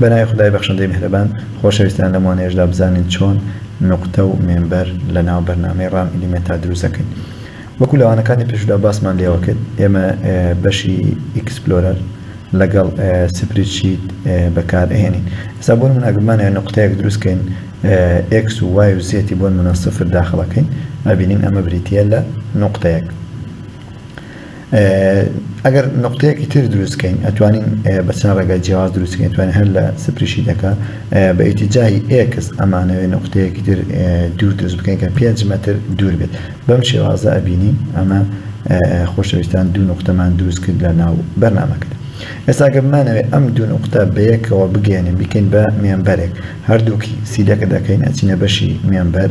بە ناوی خودای بەخشندەی میهرەبان. خۆشەویستان لەم وانەیەشدا بزانین چۆن نوقتە و مێمبەر لەناو بەرنامەی ڕام ئیلیمێنتار دروست دەکەین. وەکو لە وانەکانی پێشوودا باسمان لێوە کرد ئێمە بەشی ئیکسپلۆرەر لەگەڵ سپریدشیت بەکار ئەهێنین. ئێستا بۆ نموونە ئەگەر بمانەوێت نوقتەیەک دروست کەین ئێکس و وای و زێتی بۆ نموونە سفر داخڵ ئەکەین ئەبینین ئەمە بریتییە لە نوقتەیەک. ئەگەر نوقتەیەکی تر دروست کەین ئەتوانین بە چەند ڕێگای جیاواز دروست کەین توانین هەر لە سپریشی دەکە بە ئیتیجاهی ئێکس ئەمانەوێ نوقتەیەکی تر دوور دروست بکەین کە پێنج مەتر دوور بێت بەم شێوازە ئەبینین ئەمە خۆشەویستان دوو نوقتەمان دروست کرد لە ناو بەرنمەکەدا ئێستا گەمانەوێت ئەم دوو نوقتە بەیەکەوە بگەێنین بیکەین بە مێنبەرێک هەردووکی سیدەکە دەکەین ئەچینە بەشی مێنبەر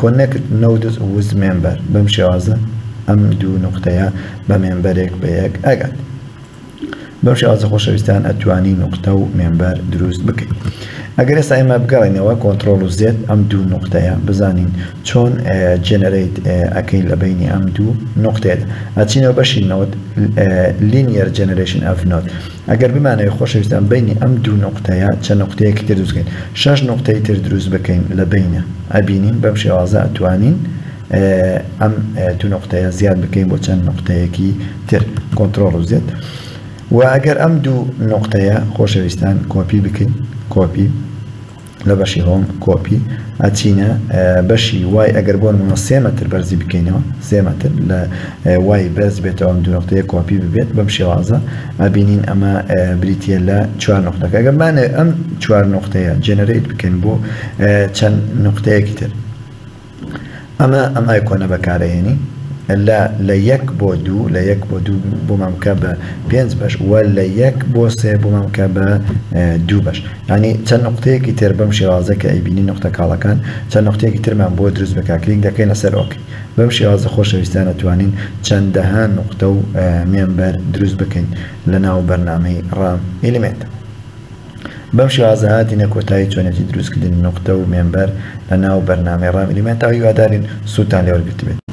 Connect Nodes with Member بەم شێوازە ئەم دوو نوقتەیە بە مێمبەرێک بە یەک ئەگات بەم شێوازە خۆشەویستان ئەتوانی نوقتە و مێمبەر دروست بکەیت ئەگەر ئێستا ئێمە بگەڕێنەوە کۆنتترۆل و زێت ئەم دوو نوقتەیە بزانین چۆن جێنەریت ئەکەین لە بینی ئەم دوو نوقتێت ئەچینەوە بەشی نۆت لینیەر جنریشن ئەف نۆت ئەگەر بمانەوێت خۆشەویستان بەینی ئەم دوو نوقتەیە چەند نوقتەیەکی تر دروست بکەین شەش نوقتەی تر دروست بکەین لە بەینە ئەبینین بەم شێوازە ئەتوانین ئەم دوو نوقتەیە زیاد بکەین بۆ چەند نوقتەیەکی تر کۆنتترۆڵ و زیێت و ئەگەر ئەم دوو نوقتەیە خۆشەویستان کۆپی بکەین کۆپی لە بەشی هۆم کۆپی ئەچینە بەشی وای ئەگەر بۆ نمونە سێ مەتر بەرزی بکەینەوە سێ مەتر لە وای بەرز بێتەوە ئەم دوو نقطەیە کۆپی ببێت بەم شێوازە ئەبینین ئەمە بریتە لە چوار نقطەکە ئەگەمانە ئەم چوار نقطەیە جەنەرەیت بکەین بۆ چەند نقطەیەکی تر ئەمە ئەم ئایکۆنە بەکارئەهێنی لە لە یەک بۆ دوو لە یەک بۆ دوو بۆمان بکە بە پێنج بەش وە لە یەک بۆ سێ بۆمان بکە بە دوو بەش ینی چەند نقطەیەکی تر بەم شێوازە کە ئەیبینی نقطە کاڵەکان چەند نقطەیەکی ترمان بۆ دروست بکە کلیک دەکەین لەسەر ئۆکەی بەم شێوازە خۆشەویستانە توانین چەندەها نقطە و مێمبەر دروست بکەین لە ناو بەرنامەی ڕام ئیلیمێنت بەم شێوازە هاتینە کۆتایی چۆنێتی دروستکردنی نوقتە و مێمبەر لە ناو بەرنامەی ڕامیلیمان تا هیوادارین سوودتان لێوەرگرتبێت.